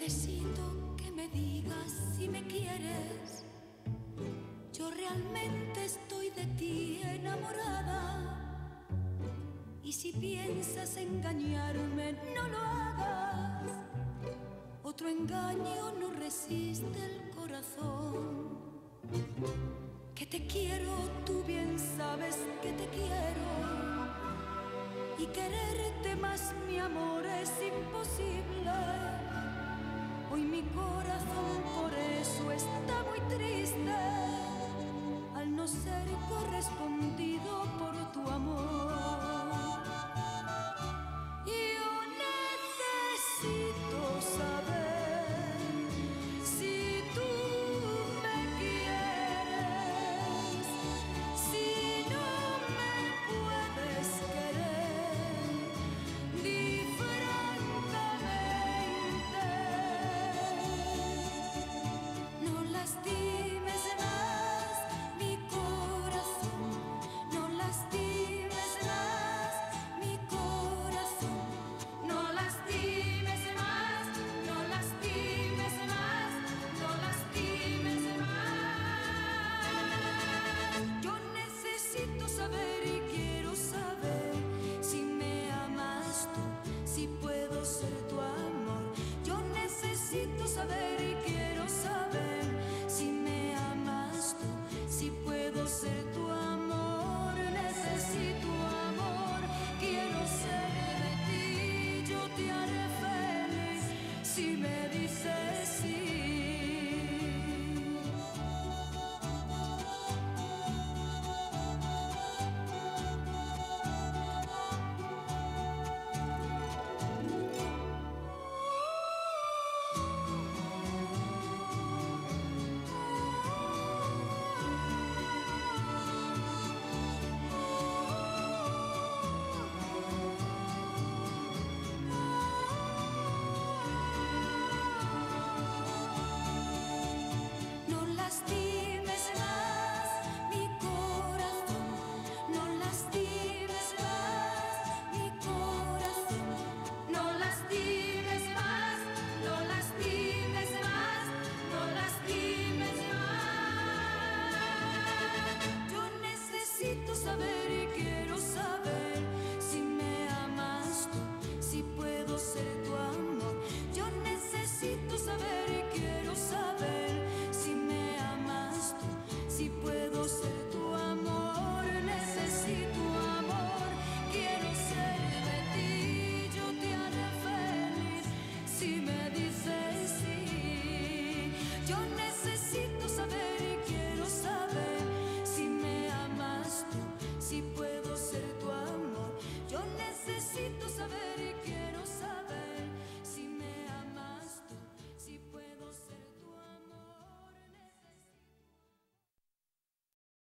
Necesito que me digas si me quieres. Yo realmente estoy de ti enamorada. Y si piensas engañarme, no lo hagas. Otro engaño no resiste el corazón. Que te quiero, tú bien sabes que te quiero. Y quererte más, mi amor, es imposible. Hoy mi corazón por eso está muy triste. saber. saber.